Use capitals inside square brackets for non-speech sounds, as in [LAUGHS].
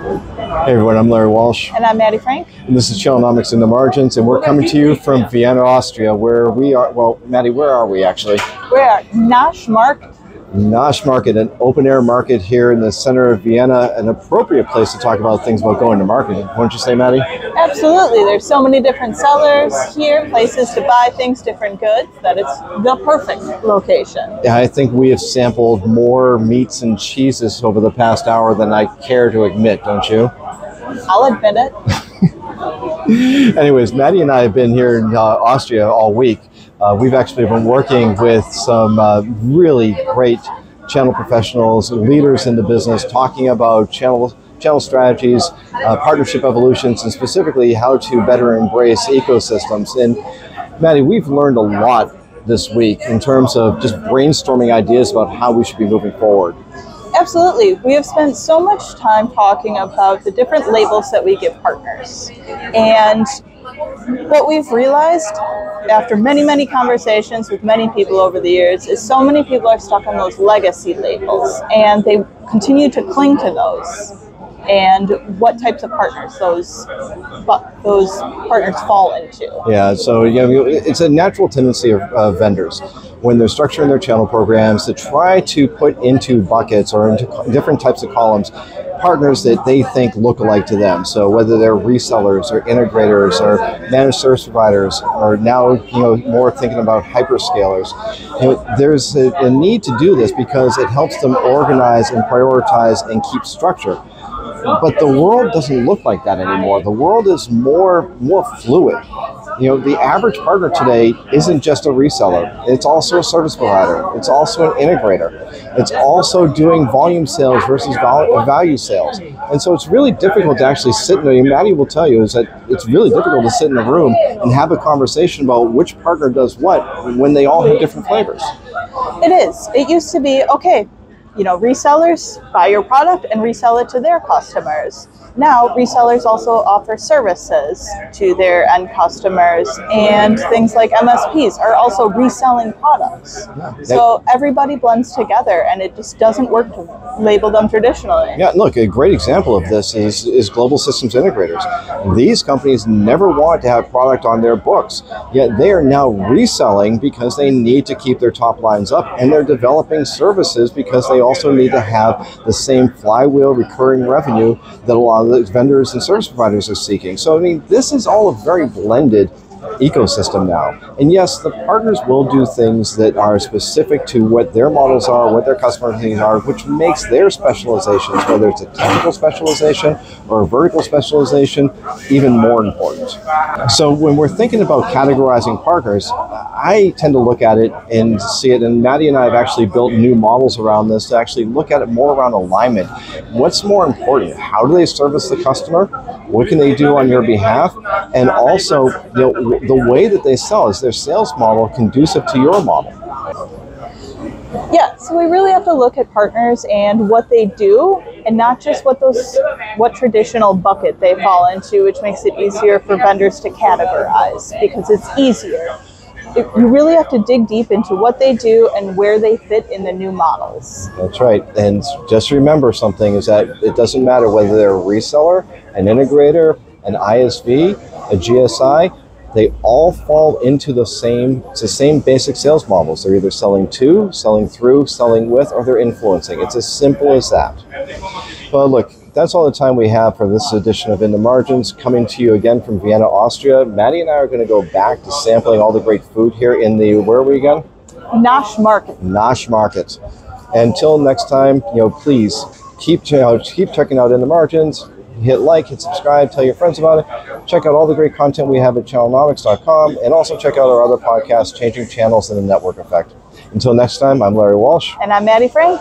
Hey everyone, I'm Larry Walsh, And I'm Maddie Frank. and this is Channelnomics in the Margins, and we're coming to you from Vienna, Austria, where we are. Well, Maddie, where are we actually? We're at Nash. Nash Market, an open air market here in the center of Vienna, an appropriate place to talk about things about going to market. Wouldn't you say, Maddie? Absolutely. There's so many different sellers here, places to buy things, different goods, that it's the perfect location. Yeah, I think we have sampled more meats and cheeses over the past hour than I care to admit, don't you? I'll admit it. [LAUGHS] Anyways, Maddie and I have been here in uh, Austria all week. Uh, we've actually been working with some uh, really great channel professionals, leaders in the business, talking about channel channel strategies, uh, partnership evolutions, and specifically how to better embrace ecosystems. And Maddie, we've learned a lot this week in terms of just brainstorming ideas about how we should be moving forward. Absolutely. We have spent so much time talking about the different labels that we give partners. And what we've realized after many, many conversations with many people over the years is so many people are stuck on those legacy labels and they continue to cling to those. And what types of partners those those partners fall into. Yeah, so you know, it's a natural tendency of vendors when they're structuring their channel programs to try to put into buckets or into different types of columns partners that they think look alike to them. So whether they're resellers or integrators or managed service providers, or now you know more thinking about hyperscalers, you know, there's a, a need to do this because it helps them organize and prioritize and keep structure. But the world doesn't look like that anymore. The world is more more fluid. You know, the average partner today isn't just a reseller. It's also a service provider. It's also an integrator. It's also doing volume sales versus value sales. And so it's really difficult to actually sit in a, Maddie will tell you, is that it's really difficult to sit in a room and have a conversation about which partner does what when they all have different flavors. It is. It used to be okay, you know, resellers buy your product and resell it to their customers. Now, resellers also offer services to their end customers, and things like MSPs are also reselling products. So everybody blends together, and it just doesn't work to label them traditionally. Yeah, look, a great example of this is, is global systems integrators. These companies never wanted to have product on their books, yet they are now reselling because they need to keep their top lines up, and they're developing services because they also need to have the same flywheel recurring revenue that a lot of the vendors and service providers are seeking. So, I mean, this is all a very blended ecosystem now. And yes, the partners will do things that are specific to what their models are, what their customer needs are, which makes their specializations, whether it's a technical specialization or a vertical specialization, even more important. So when we're thinking about categorizing partners, I tend to look at it and see it, and Maddie and I have actually built new models around this to actually look at it more around alignment. What's more important? How do they service the customer? What can they do on your behalf? And also, you know, the way that they sell is their sales model conducive to your model. Yeah, so we really have to look at partners and what they do, and not just what those what traditional bucket they fall into, which makes it easier for vendors to categorize because it's easier. It, you really have to dig deep into what they do and where they fit in the new models. That's right. And just remember something is that it doesn't matter whether they're a reseller, an integrator, an ISV, a GSI, they all fall into the same it's the same basic sales models. They're either selling to, selling through, selling with, or they're influencing. It's as simple as that. But look, that's all the time we have for this edition of In the Margins. Coming to you again from Vienna, Austria. Maddie and I are going to go back to sampling all the great food here in the where are we again? Nosh Market. Nosh Market. Until next time, you know, please keep you know, keep checking out in the margins. Hit like, hit subscribe, tell your friends about it. Check out all the great content we have at channelnomics.com and also check out our other podcasts, Changing Channels and the Network Effect. Until next time, I'm Larry Walsh. And I'm Maddie Frank.